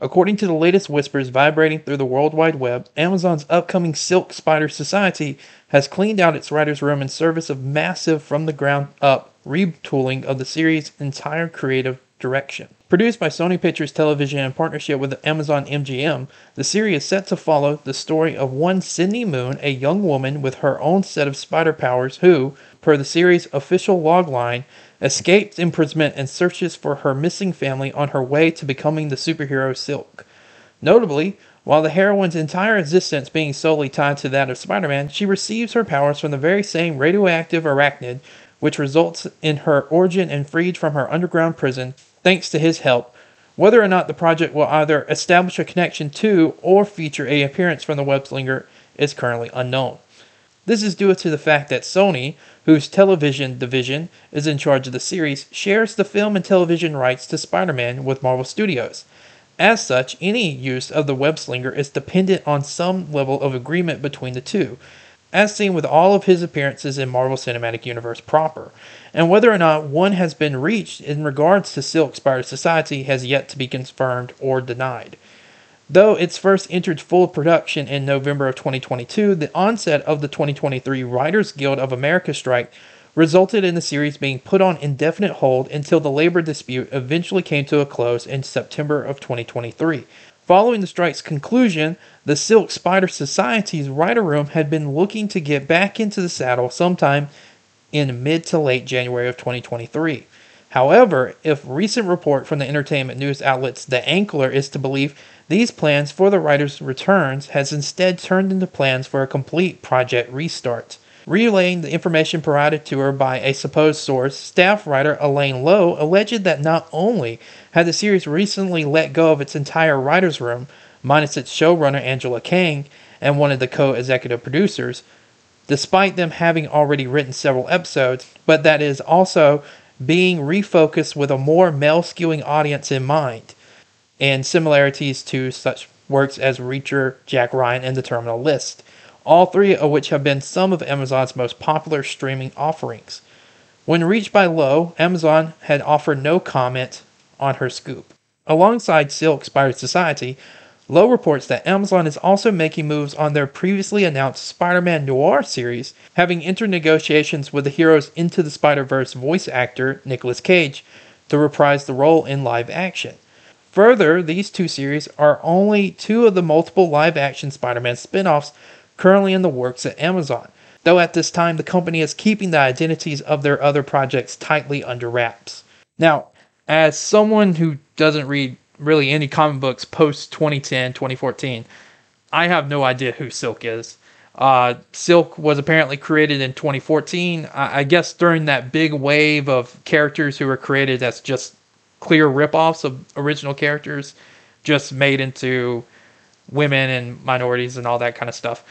According to the latest whispers vibrating through the World Wide Web, Amazon's upcoming Silk Spider Society has cleaned out its writer's room in service of massive from the ground up retooling of the series' entire creative direction. Produced by Sony Pictures Television in partnership with Amazon MGM, the series is set to follow the story of one Cindy Moon, a young woman with her own set of spider powers who, per the series' official logline, escapes imprisonment and searches for her missing family on her way to becoming the superhero Silk. Notably, while the heroine's entire existence being solely tied to that of Spider Man, she receives her powers from the very same radioactive arachnid which results in her origin and freed from her underground prison thanks to his help. Whether or not the project will either establish a connection to or feature a appearance from the web slinger is currently unknown. This is due to the fact that Sony, whose television division is in charge of the series, shares the film and television rights to Spider Man with Marvel Studios. As such, any use of the web slinger is dependent on some level of agreement between the two, as seen with all of his appearances in Marvel Cinematic Universe proper, and whether or not one has been reached in regards to Silk Spider Society has yet to be confirmed or denied. Though it's first entered full production in November of 2022, the onset of the 2023 Writers Guild of America strike resulted in the series being put on indefinite hold until the labor dispute eventually came to a close in September of 2023. Following the strike's conclusion, the Silk Spider Society's writer room had been looking to get back into the saddle sometime in mid to late January of 2023. However, if recent report from the entertainment news outlets The Ankler is to believe, these plans for the writer's returns has instead turned into plans for a complete project restart. Relaying the information provided to her by a supposed source, staff writer Elaine Low alleged that not only had the series recently let go of its entire writer's room, minus its showrunner Angela Kang and one of the co executive producers, despite them having already written several episodes, but that is also being refocused with a more male skewing audience in mind, and similarities to such works as Reacher, Jack Ryan, and The Terminal List, all three of which have been some of Amazon's most popular streaming offerings. When reached by Low, Amazon had offered no comment on her scoop. Alongside Silk Spider Society, Low reports that Amazon is also making moves on their previously announced Spider Man Noir series, having entered negotiations with the hero's Into the Spider Verse voice actor, Nicolas Cage, to reprise the role in live action. Further, these two series are only two of the multiple live action Spider Man spin offs currently in the works at Amazon, though at this time the company is keeping the identities of their other projects tightly under wraps. Now, as someone who doesn't read really any comic books post 2010, 2014. I have no idea who Silk is. Uh, Silk was apparently created in 2014. I, I, guess during that big wave of characters who were created as just clear ripoffs of original characters, just made into women and minorities and all that kind of stuff.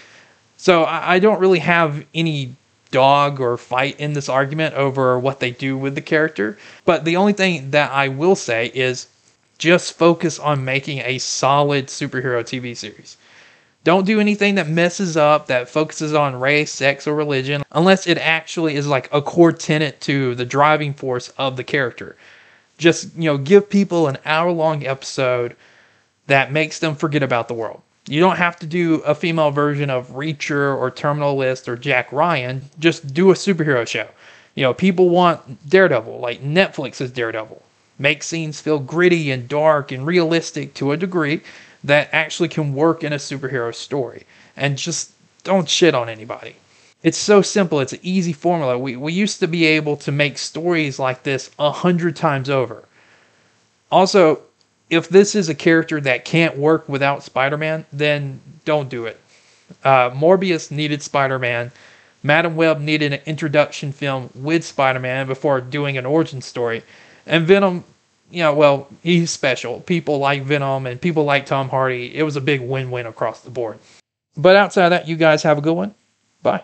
So I, I don't really have any dog or fight in this argument over what they do with the character. But the only thing that I will say is just focus on making a solid superhero TV series. Don't do anything that messes up, that focuses on race, sex, or religion, unless it actually is like a core tenet to the driving force of the character. Just, you know, give people an hour long episode that makes them forget about the world. You don't have to do a female version of Reacher or Terminal List or Jack Ryan. Just do a superhero show. You know, people want Daredevil, like Netflix is Daredevil make scenes feel gritty and dark and realistic to a degree that actually can work in a superhero story. And just don't shit on anybody. It's so simple. It's an easy formula. We, we used to be able to make stories like this a hundred times over. Also, if this is a character that can't work without Spider Man, then don't do it. Uh, Morbius needed Spider Man. Madame Web needed an introduction film with Spider Man before doing an origin story. And Venom, you know, well, he's special. People like Venom and people like Tom Hardy. It was a big win win across the board. But outside of that, you guys have a good one. Bye.